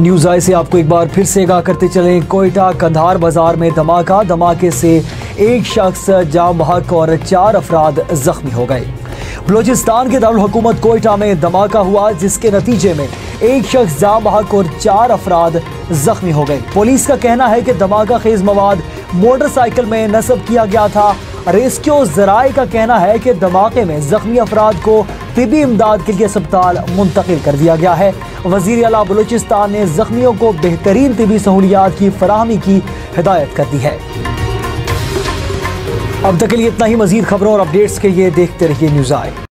News आए से आपको एक बार फिर से आगाह करते चलें। कोयटा कंधार बाज़ार में धमाका, धमाके से एक शख्स जाम बहक और चार अफराद जख्मी हो गए। बलोचिस्तान के दारुल हुकूमत कोयटा में धमाका हुआ, जिसके नतीजे में एक शख्स जाम बहक और चार अफराद जख्मी हो गए। पुलिस का कहना है कि धमाका खेज मवाद मोटरसाइकिल में नस्ब किया गया था। रेस्क्यू जराए का कहना है कि धमाके में जख्मी अफराद को तिबी इमदाद के लिए अस्पताल मुंतकिल कर दिया गया है। वज़ीर अला बलूचिस्तान ने जख्मियों को बेहतरीन तबी सहूलियात की फराहमी की हिदायत कर दी है। अब तक के लिए इतना ही मजीद खबरों और अपडेट्स के लिए देखते रहिए न्यूज़ आए